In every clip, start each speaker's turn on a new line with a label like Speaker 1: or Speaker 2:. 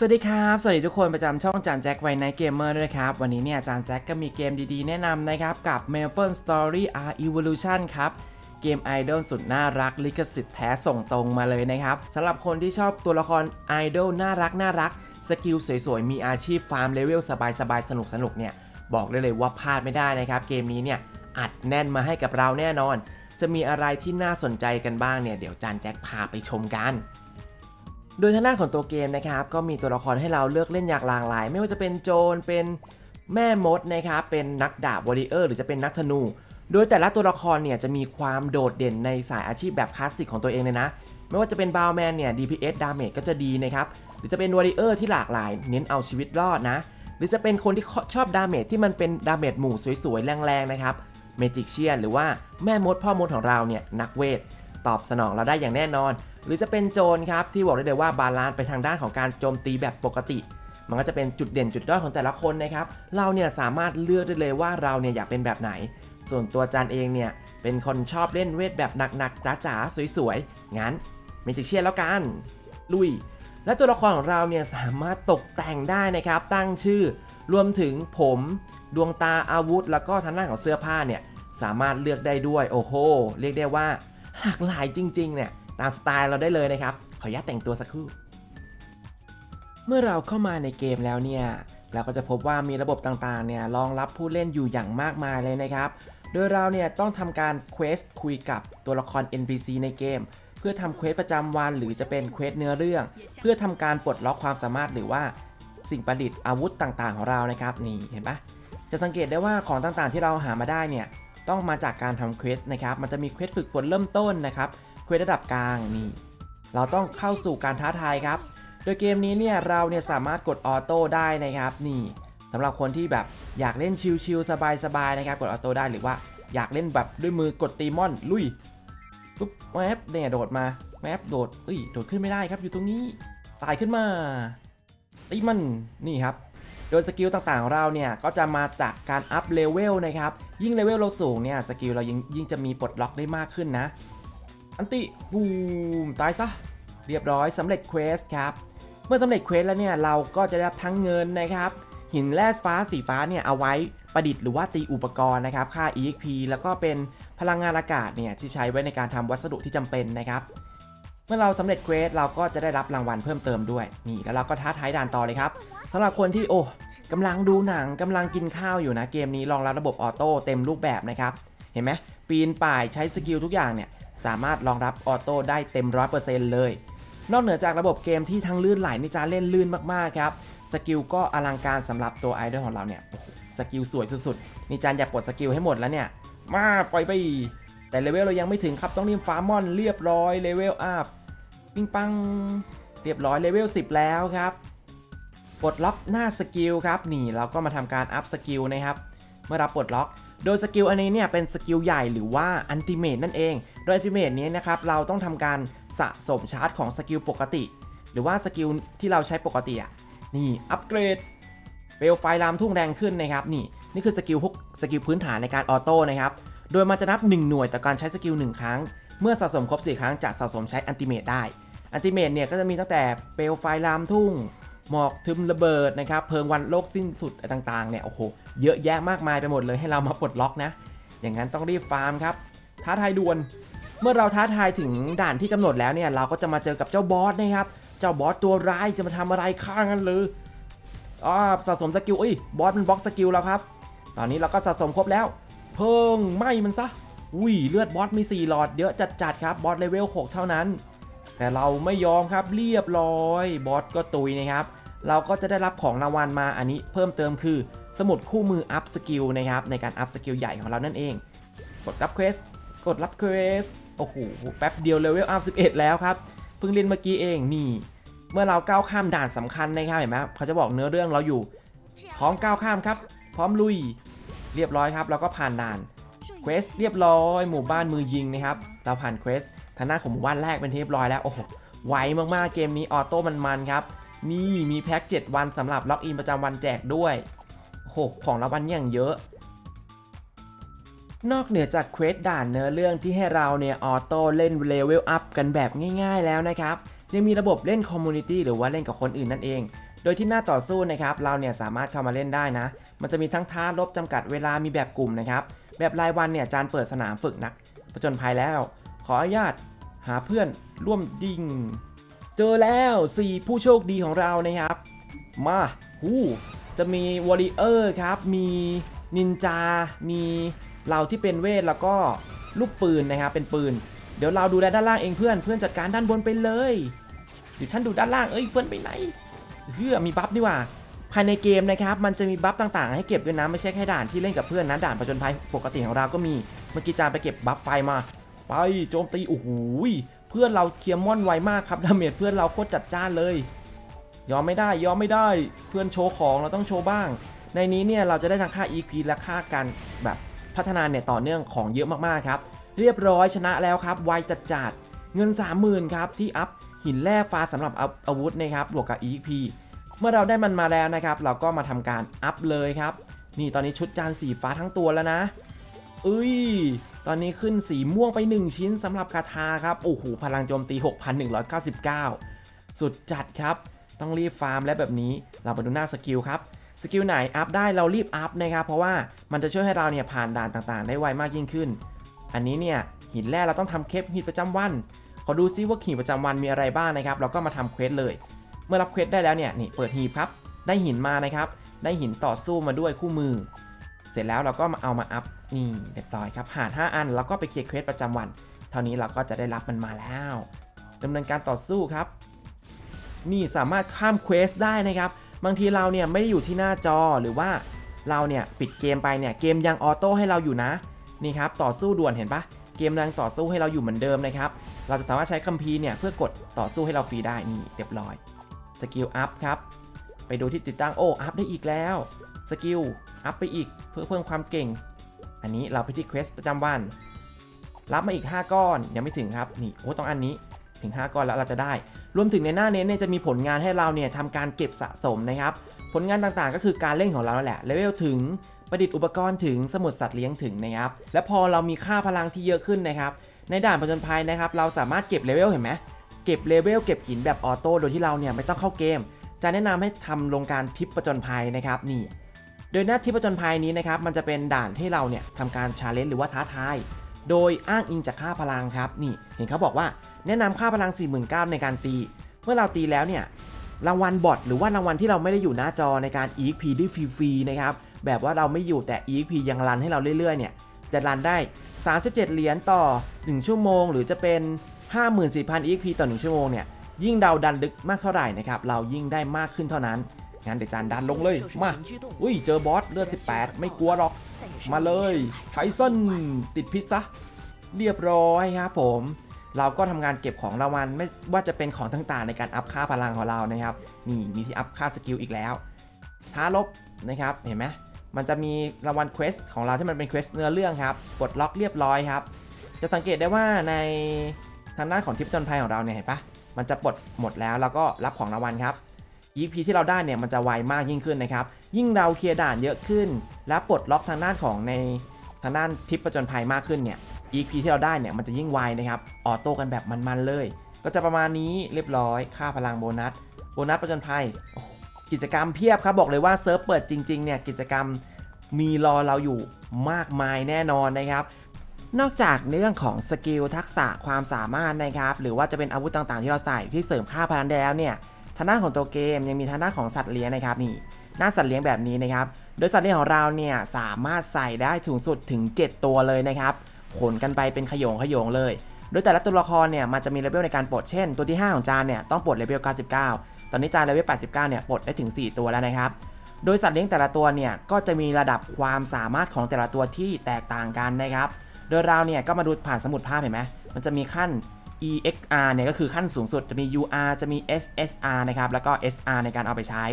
Speaker 1: สวัสดีครับ สวัสดีทุกคนประจำช่องจารย์แจ็คไวน์ไนเกมเมอร์ด้วยครับ วันนี้เนี่ยจารย์แจ็คก็มีเกมดีๆ แนะนำนะครับ กับ Maple Story R Evolution ครับ เกม idle สุดน่ารักลิขสิทธิ์แท้ส่งตรงมาเลยนะครับสำหรับคนที่ชอบตัวละคร idle น่ารักน่ารัก skill สวยๆ มีอาชีพฟาร์มเลเวลสบายๆ สนุกๆเนี่ยบอกได้เลยว่าพลาดไม่ได้นะครับ เกมนี้เนี่ยอัดแน่นมาให้กับเราแน่นอน จะมีอะไรที่น่าสนใจกันบ้างเนี่ยเดี๋ยวจารย์แจ็คพาไปชมกัน โดยทางด้านของตัวเกมนะครับก็มีตัวละครให้เราเลือกเล่นอย่างหลากหลาย ไม่ว่าจะเป็นโจรเป็นแม่มดนะครับเป็นนักดาบ warrior หรือจะเป็นนักธนู โดยแต่ละตัวละครเนี่ยจะมีความโดดเด่นในสายอาชีพแบบคลาสสิกของตัวเองเลยนะ ไม่ว่าจะเป็นบาวแมนเนี่ย DPS ดาเมจก็จะดีนะครับหรือจะเป็น warrior ที่หลากหลาย เน้นเอาชีวิตรอดนะ หรือจะเป็นคนที่ชอบ damage ที่มันเป็น damage หมู่สวยๆแรงๆนะครับ magician หรือว่าแม่มดพ่อมดของเราเนี่ยนักเวท ตอบสนองเราได้อย่างแน่นอน หรือจะเป็นโจรครับที่บอกได้เลยว่า balance ไปทางด้านของการโจมตีแบบปกติ มันก็จะเป็นจุดเด่นจุดด้อยของแต่ละคนนะครับเราเนี่ยสามารถเลือกได้เลยว่าเราเนี่ยอยากเป็นแบบไหน ส่วนตัวจารย์เองเนี่ยเป็นคนชอบเล่นเวทแบบหนักๆจ๋าๆสวยๆงั้น magician แล้วกันลุย และตัวละครของเราเนี่ยสามารถตกแต่งได้นะครับตั้งชื่อ รวมถึงผม ดวงตาอาวุธ แล้วก็ทางด้านของเสื้อผ้าเนี่ยสามารถเลือกได้ด้วยโอ้โหเรียกได้ว่า หลากหลายจริงๆเนี่ยตามสไตล์เราได้เลยนะครับ ขออนุญาตแต่งตัวสักครู่ เมื่อเราเข้ามาในเกมแล้วเนี่ยเราก็จะพบว่ามีระบบต่างๆเนี่ยรองรับผู้เล่นอยู่อย่างมากมายเลยนะครับ โดยเราเนี่ยต้องทำการ quest คุยกับตัวละคร NPC ในเกม เพื่อทำ quest ประจำวันหรือจะเป็น quest เนื้อเรื่อง เพื่อทำการปลดล็อกความสามารถหรือว่าสิ่งประดิษฐ์อาวุธต่างๆ ของเรานะครับนี่เห็นปะจะสังเกตได้ว่าของต่างๆที่เราหามาได้เนี่ย ต้องมาจากการทำ quest นะครับ มันจะมี quest ฝึกฝนเริ่มต้นนะครับ quest ระดับกลางนี่เราต้องเข้าสู่การท้าทายครับ โดยเกมนี้เนี่ยเราเนี่ยสามารถกด auto ได้นะครับนี่สำหรับคนที่แบบอยากเล่น chill ๆสบายๆนะครับ กด auto ได้หรือว่าอยากเล่นแบบด้วยมือกดตีมอนลุยปุ๊บ map เนี่ยโดดมา map โดดเอ้ยโดดขึ้นไม่ได้ครับอยู่ตรงนี้ตายขึ้นมาตีมันนี่ครับ โดยสกิลต่างๆของเราเนี่ยก็จะมาจากการอัพเลเวลนะครับ ยิ่งเลเวลเราสูงเนี่ยสกิลเรายิ่งยิ่งจะมีปลดล็อกได้มากขึ้นนะ ulti boom ตายซะ เรียบร้อยสำเร็จ quest ครับ เมื่อสำเร็จ quest แล้วเนี่ยเราก็จะได้รับทั้งเงินนะครับหินแร่ฟ้าสีฟ้าเนี่ยเอาไว้ประดิษฐ์หรือว่าตีอุปกรณ์นะครับ ค่า EXP แล้วก็เป็นพลังงานอากาศเนี่ยที่ใช้ไว้ในการทำวัสดุที่จำเป็นนะครับ เมื่อเราสำเร็จ quest เราก็จะได้รับรางวัลเพิ่มเติมด้วย นี่แล้วเราก็ท้าทายด่านต่อเลยครับสำหรับคนที่โอ้กำลังดูหนังกำลังกินข้าวอยู่นะเกมนี้รองรับระบบออโต้เต็มรูปแบบนะครับเห็นไหมปีนป่ายใช้สกิลทุกอย่างเนี่ยสามารถรองรับออโต้ได้เต็ม100%เลย นอกเหนือจากระบบเกมที่ทั้งลื่นไหลนี่จะเล่นลื่นมากๆครับสกิลก็อลังการสำหรับตัวไอดอลของเราเนี่ยสกิลสวยสุดๆนี่จานอยากปลดสกิลให้หมดแล้วเนี่ยมาปล่อยไปแต่เลเวลเรายังไม่ถึงครับต้องรีบฟาร์มอนเรียบร้อยเลเวลอัพ ปิ้งปัง เรียบร้อยเลเวล10 แล้วครับปลดล็อกหน้าสกิลครับนี่เราก็มาทำการอัพสกิลนะครับเมื่อเราปลดล็อก โดยสกิลอันนี้เนี่ยเป็นสกิลใหญ่หรือว่า ultimate นั่นเอง โดย ultimate นี้นะครับเราต้องทำการสะสมชาร์จของสกิลปกติ หรือว่าสกิลที่เราใช้ปกติอะนี่อัปเกรดเปลวไฟลามทุ่งแรงขึ้นนะครับนี่นี่คือสกิลพวกสกิลพื้นฐานในการออโต้นะครับโดยมันจะนับ 1 หน่วยต่อการใช้สกิล1ครั้ง เมื่อสะสมครบ 4 ครั้งจะสะสมใช้ ultimate ได้ ultimate เนี่ยก็จะมีตั้งแต่เปลวไฟลามทุ่ง หมอกทึมระเบิดนะครับเพลิงวันโลกสิ้นสุดอะไรต่างๆเนี่ยโอ้โหเยอะแยะมากมายไปหมดเลยให้เรามาปลดล็อกนะ อย่างนั้นต้องรีบฟาร์มครับ ท้าทายด่วนเมื่อเราท้าทายถึงด่านที่กำหนดแล้วเนี่ยเราก็จะมาเจอกับเจ้าบอสนะครับเจ้าบอสตัวร้ายจะมาทำอะไรข้างกันหรืออ๋อสะสมสกิลเอ้ยบอสมันบล็อกสกิลแล้วครับ ตอนนี้เราก็สะสมครบแล้ว เพลิงไหม้มันซะอุ้ยเลือดบอสมี 4 หลอดเยอะจัดๆครับบอสเลเวล6เท่านั้น แต่เราไม่ยอมครับเรียบร้อยบอสก็ตุยนะครับ เราก็จะได้รับของรางวัลมาอันนี้เพิ่มเติมคือ สมุดคู่มืออัพสกิลนะครับในการอัพสกิลใหญ่ของเรานั่นเอง กดรับ quest กดรับเควสโอ้โหแป๊บเดียวเลเวลอัพ11 แล้วครับเพิ่งเล่นเมื่อกี้เองนี่เมื่อเราก้าวข้ามด่านสำคัญนะครับเห็นไหมเขาจะบอกเนื้อเรื่องเราอยู่ พร้อมก้าวข้ามครับ พร้อมลุย เรียบร้อยครับ เราก็ผ่านด่าน quest เรียบร้อย หมู่บ้านมือยิงนะครับ เราผ่าน quest ทางหน้าของหมู่บ้านแรกเป็นที่เรียบร้อยแล้ว โอ้โห ไวมากๆ เกมนี้ออโต้มันๆครับ นี่มีแพ็ก7วันสำหรับ login ประจำวันแจกด้วยโอ้โหของรางวัลอย่างเยอะ นอกเหนือจาก quest ด่านเนื้อเรื่องที่ให้เราเนี่ยออโต้เล่นเลเวลอัพกันแบบง่ายๆแล้วนะครับ ยังมีระบบเล่น community หรือว่าเล่นกับคนอื่นนั่นเองโดยที่หน้าต่อสู้นะครับเราเนี่ยสามารถเข้ามาเล่นได้นะ มันจะมีทั้งท้ารบจำกัดเวลามีแบบกลุ่มนะครับ แบบรายวันเนี่ยจานเปิดสนามฝึกนักผจญภัยแล้ว ขออนุญาตหาเพื่อนร่วมดิ่ง เจอแล้ว 4 ผู้โชคดีของเรานะครับ มาหูจะมี warrior ครับ มีนินจา มีเราที่เป็นเวทแล้วก็ลูกปืนนะครับ เป็นปืน เดี๋ยวเราดูแลด้านล่างเองเพื่อน เพื่อนจัดการด้านบนไปเลยเดี๋ยวฉันดูด้านล่าง เอ้ยเพื่อนไปไหนเฮือมี buff นี่หว่า ภายในเกมนะครับ มันจะมี buff ต่างๆ ให้เก็บด้วยนะ ไม่ใช่แค่ด่านที่เล่นกับเพื่อนนะ ด่านผจญภัยปกติของเราก็มี เมื่อกี้จานไปเก็บ buff ไฟมา ไปโจมตีโอ้โหยเพื่อนเราเคลียร์มอนไวมากครับ damage เพื่อนเราโคตรจัดจ้านเลย ยอมไม่ได้ยอมไม่ได้เพื่อนโชว์ของเราต้องโชว์บ้าง ในนี้เนี่ยเราจะได้ทั้งค่า EP และค่าการแบบพัฒนาเนี่ยต่อเนื่องของเยอะมากๆครับ เรียบร้อยชนะแล้วครับไวจัดจัดเงิน 30,000ครับที่อัพหินแร่ฟ้าสำหรับอาอาวุธนะครับบวกกับ EP เมื่อเราได้มันมาแล้วนะครับ เราก็มาทำการอัพเลยครับ นี่ตอนนี้ชุดจานสีฟ้าทั้งตัวแล้วนะเอ้ย ตอนนี้ขึ้นสีม่วงไป 1 ชิ้นสำหรับคาถาครับ โอ้โห พลังโจมตี 6,199 สุดจัดครับ ต้องรีบฟาร์มแล้วแบบนี้เรามาดูหน้าสกิลครับสกิลไหนอัพได้เรารีบอัพนะครับ เพราะว่ามันจะช่วยให้เราเนี่ยผ่านด่านต่างๆ ได้ไวมากยิ่งขึ้น อันนี้เนี่ยหินแร่เราต้องทำเคปหินประจำวัน ขอดูซิว่าหินประจำวันมีอะไรบ้างนะครับ เราก็มาทำ quest เลย เมื่อรับ quest ได้แล้วเนี่ยนี่เปิดหีบครับ ได้หินมานะครับ ได้หินต่อสู้มาด้วยคู่มือ เสร็จแล้วเราก็มาเอามาอัพนี่เรียบร้อยครับผ่าน 5 อันแล้วก็ไปเคลียร์ quest ประจำวัน เท่านี้เราก็จะได้รับมันมาแล้วดำเนินการต่อสู้ครับ นี่สามารถข้าม quest ได้นะครับบางทีเราเนี่ยไม่ได้อยู่ที่หน้าจอหรือว่าเราเนี่ยปิดเกมไปเนี่ยเกมยังออโต้ให้เราอยู่นะนี่ครับต่อสู้ด่วนเห็นปะเกมยังต่อสู้ให้เราอยู่เหมือนเดิมนะครับเราจะสามารถใช้คัมภีร์เนี่ยเพื่อกดต่อสู้ให้เราฟรีได้นี่เรียบร้อยสกิลอัพครับ ไปดูที่ติดตั้งโอ้อัพได้อีกแล้วสกิลอัพไปอีกเพื่อเพิ่มความเก่ง อันนี้เราไปที่ quest ประจำวัน รับมาอีก 5 ก้อนยังไม่ถึงครับนี่โอ้ต้องอันนี้ถึง 5 ก้อนแล้วเราจะได้ รวมถึงในหน้าเมนูเนี่ยจะมีผลงานให้เราเนี่ยทำการเก็บสะสมนะครับ ผลงานต่างๆ ก็คือการเล่นของเราแหละเลเวลถึงประดิษฐ์อุปกรณ์ถึงสมุดสัตว์เลี้ยงถึงนะครับและพอเรามีค่าพลังที่เยอะขึ้นนะครับ ในด่านผจญภัยนะครับ เราสามารถเก็บเลเวลเห็นไหมเก็บเลเวลเก็บหินแบบออโต้โดยที่เราเนี่ยไม่ต้องเข้าเกม จะแนะนำให้ทำลงการทริปผจญภัยนะครับนี่ โดยหน้าทริปผจญภัยนี้นะครับมันจะเป็นด่านที่เราเนี่ยทำการ challenge หรือว่าท้าทายโดยอ้างอิงจากค่าพลังครับนี่เห็นเขาบอกว่าแนะนำค่าพลัง 49,000ในการตี เมื่อเราตีแล้วเนี่ยรางวัลบอทหรือว่ารางวัลที่เราไม่ได้อยู่หน้าจอในการ EXP ได้ฟรีๆนะครับแบบว่าเราไม่อยู่แต่ EXP ยังรันให้เราเรื่อยๆเนี่ยจะรันได้ 37 เหรียญต่อ 1 ชั่วโมง หรือจะเป็น 54,000 EXP ต่อ 1 ชั่วโมงเนี่ย ยิ่งเราดันลึกมากเท่าไหร่นะครับเรายิ่งได้มากขึ้นเท่านั้นงั้นเดี๋ยวจานดันลงเลยมาอุ้ยเจอบอสเลือด18 ไม่กลัวหรอก มาเลยไทสันติดพิษซะเรียบร้อยครับผมเราก็ทำงานเก็บของรางวัลไม่ว่าจะเป็นของต่างๆ ในการอัพค่าพลังของเรานะครับ นี่มีที่อัพค่าสกิลอีกแล้วท้าลบนะครับเห็นไหมมันจะมีรางวัล quest ของเราที่มันเป็น quest เนื้อเรื่องครับกดล็อกเรียบร้อยครับ จะสังเกตได้ว่าในทางด้านของทริปผจญภัยของเราเนี่ยเห็นปะ มันจะปลดหมดแล้วแล้วก็รับของรางวัลครับ EP ที่เราได้เนี่ยมันจะไวมากยิ่งขึ้นนะครับ ยิ่งเราเคลียร์ด่านเยอะขึ้น และปลดล็อกทางด้านของในทางด้านทริปผจญภัยมากขึ้นเนี่ย EP ที่เราได้เนี่ยมันจะยิ่งไวนะครับออโต้กันแบบมันๆเลย ก็จะประมาณนี้เรียบร้อย ค่าพลังโบนัสโบนัสประจนภัยกิจกรรมเพียบครับบอกเลยว่าเซิร์ฟเปิดจริงๆเนี่ยกิจกรรมมีรอเราอยู่มากมายแน่นอนนะครับ นอกจากเรื่องของสกิลทักษะความสามารถนะครับ หรือว่าจะเป็นอาวุธต่างๆ ที่เราใส่ที่เสริมค่าพลังได้แล้วเนี่ยทางด้านของตัวเกมยังมีทางด้านของสัตว์เลี้ยงนะครับนี่หน้าสัตว์เลี้ยงแบบนี้นะครับ โดยสัตว์เลี้ยงของเราเนี่ยสามารถใส่ได้สูงสุดถึง 7 ตัวเลยนะครับขนกันไปเป็นโขยงโขยงเลย โดยแต่ละตัวละครเนี่ยมันจะมีเลเวลในการปลดเช่น ตัวที่ 5 ของจานเนี่ยต้องปลดเลเวล 99 ตอนนี้จานเลเวล 89 เนี่ยปลดได้ถึง 4 ตัวแล้วนะครับโดยสัตว์เลี้ยงแต่ละตัวเนี่ยก็จะมีระดับความสามารถของแต่ละตัวที่แตกต่างกันนะครับ โดยเราเนี่ยก็มาดูผ่านสมุดภาพเห็นไหมมันจะมีขั้น EXR เนี่ยก็คือขั้นสูงสุดจะมี UR จะมี SSR นะครับแล้วก็ SR ในการเอาไปใช้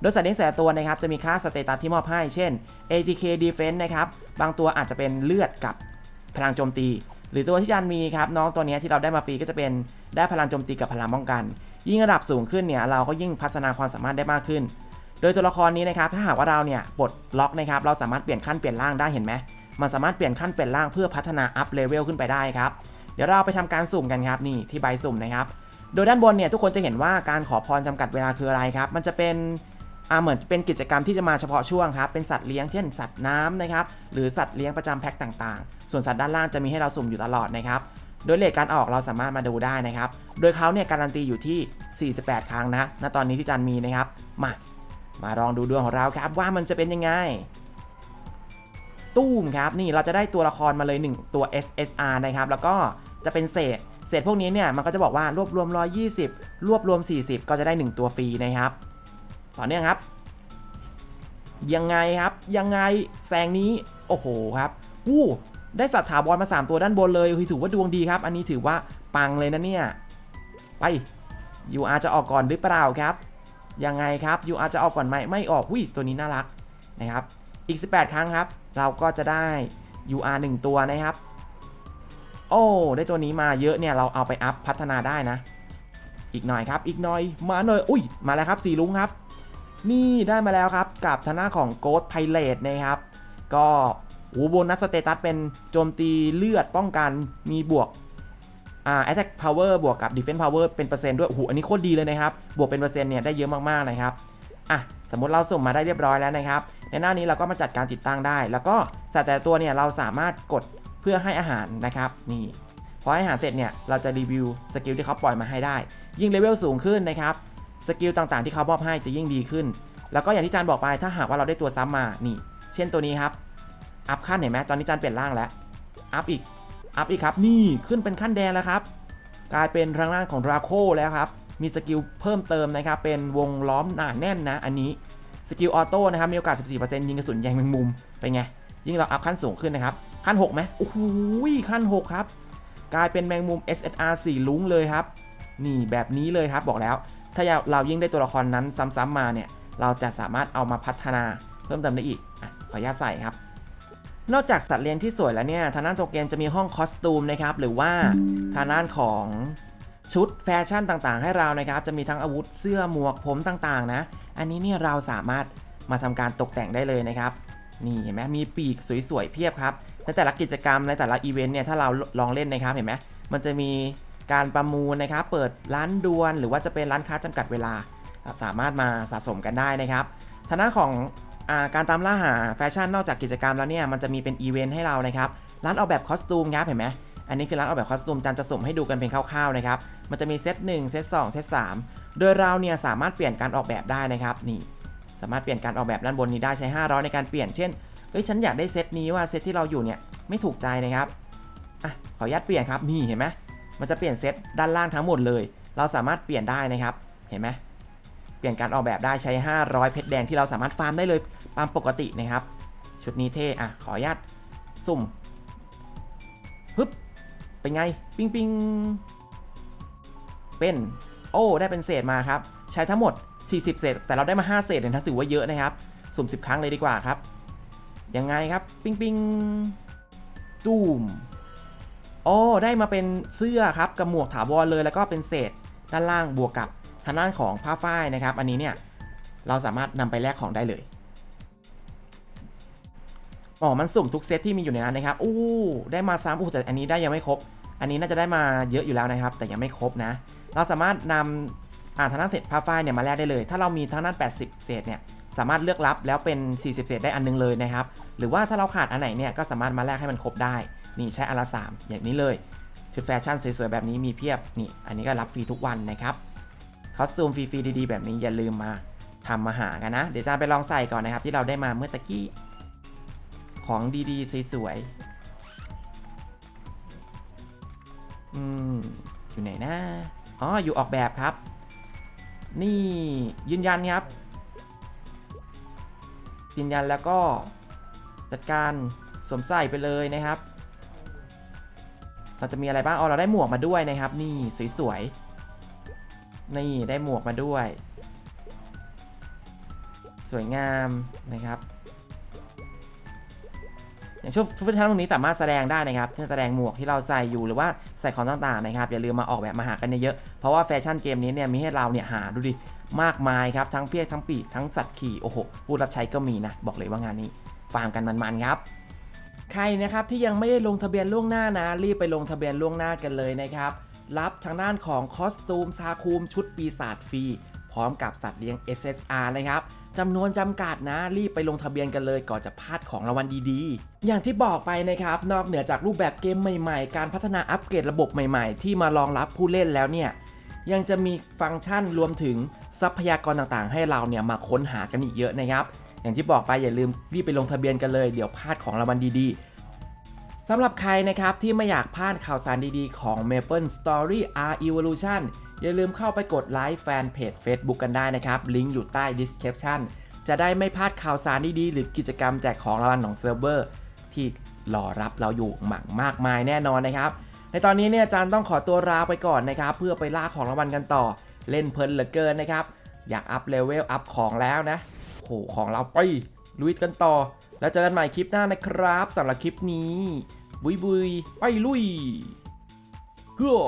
Speaker 1: โดยสัตว์เลี้ยงแต่ละตัวนะครับจะมีค่า status ที่มอบให้ เช่น ATK Defense นะครับบางตัวอาจจะเป็นเลือดกับพลังโจมตี หรือตัวที่จานมีครับน้องตัวนี้ที่เราได้มาฟรีก็จะเป็นได้พลังโจมตีกับพลังป้องกัน ยิ่งระดับสูงขึ้นเนี่ยเราก็ยิ่งพัฒนาความสามารถได้มากขึ้น โดยตัวละครนี้นะครับถ้าหากว่าเราเนี่ยปลดล็อกนะครับเราสามารถเปลี่ยนขั้นเปลี่ยนร่างได้เห็นไหม มันสามารถเปลี่ยนขั้นเปลี่ยนร่างเพื่อพัฒนาอัพเลเวลขึ้นไปได้ครับ เดี๋ยวเราไปทำการสุ่มกันครับนี่ที่ใบสุ่มนะครับ โดยด้านบนเนี่ยทุกคนจะเห็นว่าการขอพรจำกัดเวลาคืออะไรครับ มันจะเป็นอ่าเหมือนเป็นกิจกรรมที่จะมาเฉพาะช่วงครับ เป็นสัตว์เลี้ยงเช่นสัตว์น้ำนะครับ หรือสัตว์เลี้ยงประจำแพ็คต่างๆ ส่วนสัตว์ด้านล่างจะมีให้เราสุ่มอยู่ตลอดนะครับ โดย rate การออกเราสามารถมาดูได้นะครับ โดยเขาเนี่ยการันตีอยู่ที่ 48 ครั้งนะ ณ ตอนนี้ที่จานมีนะครับ มา มาลองดูดวงของเราครับว่ามันจะเป็นยังไง ตู้มครับนี่เราจะได้ตัวละครมาเลย 1 ตัว SSR นะครับแล้วก็จะเป็นเศษเศษพวกนี้เนี่ยมันก็จะบอกว่ารวบรวม 120 รวบรวม 40 ก็จะได้ 1 ตัวฟรีนะครับต่อเนื่องครับ ยังไงครับยังไงแซงนี้โอ้โหครับวู้ได้สัตว์ถาวรมา 3 ตัวด้านบนเลยคือถือว่าดวงดีครับ อันนี้ถือว่าปังเลยนะเนี่ยไป UR จะออกก่อนหรือเปล่าครับยังไงครับ UR จะออกก่อนไหมไม่ออกวิตัวนี้น่ารักนะครับ อีก 18 ครั้งครับ เราก็จะได้ UR 1 ตัวนะครับ โอ้ ได้ตัวนี้มาเยอะเนี่ย เราเอาไปอัพพัฒนาได้นะ อีกหน่อยครับ อีกหน่อย มาหน่อย อุ้ย มาแล้วครับสีรุ้งครับ นี่ได้มาแล้วครับ กับธนาของ Ghost Pilot นะครับ ก็โอ้โบนัส status เป็นโจมตีเลือดป้องกันมีบวกอ่า attack power บวกกับ defense power เป็นเปอร์เซ็นต์ด้วย โอ้โห อันนี้โคตรดีเลยนะครับ บวกเป็นเปอร์เซ็นต์เนี่ยได้เยอะมากๆนะครับ อะ สมมติเราสุ่มมาได้เรียบร้อยแล้วนะครับ ในหน้านี้เราก็มาจัดการติดตั้งได้ แล้วก็สัตว์แต่ตัวเนี่ยเราสามารถกดเพื่อให้อาหารนะครับนี่พอให้อาหารเสร็จเนี่ยเราจะรีวิวสกิลที่เขาปล่อยมาให้ได้ ยิ่งเลเวลสูงขึ้นนะครับสกิลต่างๆที่เขามอบให้จะยิ่งดีขึ้น แล้วก็อย่างที่จานบอกไปถ้าหากว่าเราได้ตัวซ้ำมานี่ เช่นตัวนี้ครับอัพขั้นเห็นไหมตอนนี้จานเปลี่ยนร่างแล้วอัพอีกอัพอีกครับ นี่ขึ้นเป็นขั้นแดงแล้วครับกลายเป็นทางร่างของดราโคแล้วครับมีสกิลเพิ่มเติมนะครับเป็นวงล้อมหนาแน่นนะ อันนี้ สกิล auto นะครับมีโอกาส 14%ยิงกระสุนใยแมงมุมเป็นไง ยิ่งเราอัพขั้นสูงขึ้นนะครับ ขั้น6ไหมโอ้โหขั้น 6 ครับ กลายเป็นแมงมุม SSR สีรุ้งเลยครับ นี่แบบนี้เลยครับบอกแล้ว ถ้าเรายิ่งได้ตัวละครนั้นซ้ำๆมาเนี่ย เราจะสามารถเอามาพัฒนาเพิ่มเติมได้อีกอขออนุญาตใส่ครับ นอกจากสัตว์เลี้ยงที่สวยแล้วเนี่ยทางด้านโตเกมจะมีห้องคอสตูมนะครับหรือว่าทางด้านของชุดแฟชั่นต่างๆ ให้เรานะครับจะมีทั้งอาวุธเสื้อหมวกผมต่างๆ นะ อันนี้เนี่ยเราสามารถมาทำการตกแต่งได้เลยนะครับ นี่เห็นไหมมีปีกสวยๆเพียบครับในแต่ละกิจกรรมในแต่ละอีเวนต์เนี่ยถ้าเราลองเล่นนะครับเห็นไหมมันจะมีการประมูลนะครับ เปิดร้านดวลหรือว่าจะเป็นร้านค้าจำกัดเวลา สามารถมาสะสมกันได้นะครับทางด้านของอาการตามล่าหาแฟชั่นนอกจากกิจกรรมแล้วเนี่ยมันจะมีเป็นอีเวนต์ให้เรานะครับ ร้านออกแบบ costume ครับเห็นไหม อันนี้คือร้านออกแบบ costume จานจะสุ่มให้ดูกันเพียงคร่าวๆนะครับ มันจะมีเซต1เซต2เซต3โดยเราเนี่ยสามารถเปลี่ยนการออกแบบได้นะครับ นี่ สามารถเปลี่ยนการออกแบบด้านบนนี้ได้ใช้500ในการเปลี่ยน เช่น เฮ้ย ฉันอยากได้เซตนี้ว่าเซตที่เราอยู่เนี่ยไม่ถูกใจนะครับ อะ ขออนุญาตเปลี่ยนครับ นี่เห็นไหมมันจะเปลี่ยนเซตด้านล่างทั้งหมดเลย เราสามารถเปลี่ยนได้นะครับ เห็นไหมเปลี่ยนการออกแบบได้ใช้ 500 เพชรแดงที่เราสามารถฟาร์มได้เลยตามปกตินะครับ ชุดนี้เท่อะขออนุญาตสุ่ม ฮึบ เป็นไง ปิ้งปิ้งเป็น โอ้ ได้เป็นเศษมาครับ ใช้ทั้งหมด 40 เศษ แต่เราได้มา 5 เศษเลยนะถือว่าเยอะนะครับ สุ่ม 10 ครั้งเลยดีกว่าครับ ยังไงครับ ปิ้งปิ้งตูมโอ้ ได้มาเป็นเสื้อครับกับหมวกถาวรเลย แล้วก็เป็นเศษด้านล่างบวกกับทางด้านของผ้าฝ้ายนะครับ อันนี้เนี่ยเราสามารถนำไปแลกของได้เลย อ๋อมันสุ่มทุกเซตที่มีอยู่ในนั้นนะครับอู้ได้มาซ้ำอู้แต่อันนี้ได้ยังไม่ครบ อันนี้น่าจะได้มาเยอะอยู่แล้วนะครับ แต่ยังไม่ครบนะ เราสามารถนำอ่าทางด้านเศษผ้าฝ้ายเนี่ยมาแลกได้เลย ถ้าเรามีทางด้าน 80 เศษเนี่ยสามารถเลือกรับแล้วเป็น 40 เศษได้อันนึงเลยนะครับ หรือว่าถ้าเราขาดอันไหนเนี่ยก็สามารถมาแลกให้มันครบได้ นี่ใช้อันละ3อย่างนี้เลยชุดแฟชั่นสวยๆแบบนี้มีเพียบนี่อันนี้ก็รับฟรีทุกวันนะครับคอสตูมฟรีๆดีๆ แบบนี้อย่าลืมมาทำมาหากันนะ เดี๋ยวจะไปลองใส่ก่อนนะครับที่เราได้มาเมื่อตะกี้ ของดีๆ สวยๆ อืม อยู่ไหนนะ อ๋อ อยู่ออกแบบครับ นี่ยืนยันครับ ยืนยันแล้วก็จัดการสวมใส่ไปเลยนะครับ เราจะมีอะไรบ้าง อ๋อ เราได้หมวกมาด้วยนะครับ นี่สวยๆ นี่ได้หมวกมาด้วย สวยงามนะครับ อย่างชุดแฟชั่นตรงนี้สามารถแสดงได้นะครับที่แสดงหมวกที่เราใส่อยู่หรือว่าใส่ของต่างๆนะครับอย่าลืมมาออกแบบมาหากันเยอะเพราะว่าแฟชั่นเกมนี้เนี่ยมีให้เราเนี่ยหาดูดิมากมายครับทั้งเพียกทั้งปีกทั้งสัตว์ขี่โอ้โหผู้รับใช้ก็มีนะบอกเลยว่างานนี้ฟาร์มกันมันๆครับใครนะครับที่ยังไม่ได้ลงทะเบียนล่วงหน้านะ รีบไปลงทะเบียนล่วงหน้ากันเลยนะครับรับทางด้านของ costume ซาคูมชุดปีศาจฟรี พร้อมกับสัตว์เลี้ยง SSR นะครับจำนวนจำกัดนะรีบไปลงทะเบียนกันเลยก่อนจะพลาดของรางวัลดีๆ อย่างที่บอกไปนะครับ นอกเหนือจากรูปแบบเกมใหม่ๆ การพัฒนาอัปเกรดระบบใหม่ๆ ที่มารองรับผู้เล่นแล้วเนี่ยยังจะมีฟังก์ชันรวมถึงทรัพยากรต่างๆ ให้เราเนี่ยมาค้นหากันอีกเยอะนะครับ อย่างที่บอกไปอย่าลืมรีบไปลงทะเบียนกันเลยเดี๋ยวพลาดของรางวัลดีๆสำหรับใครนะครับที่ไม่อยากพลาดข่าวสารดีๆ ของ Maple Story R Evolution อย่าลืมเข้าไปกดไลค์แฟนเพจ Facebook กันได้นะครับ ลิงก์อยู่ใต้ description จะได้ไม่พลาดข่าวสารดีๆ หรือกิจกรรมแจกของรางวัลของเซิร์ฟเวอร์ที่รอรับเราอยู่หมักมากมายแน่นอนนะครับ ในตอนนี้เนี่ยอาจารย์ต้องขอตัวลาไปก่อนนะครับ เพื่อไปล่าของรางวัลกันต่อ เล่นเพลินเหลือเกินนะครับ อยากอัพเลเวลอัพของแล้วนะโหของเราไปลุยกันต่อ แล้วเจอกันใหม่คลิปหน้านะครับสำหรับคลิปนี้ บุยบุยไปลุยเฮ้อ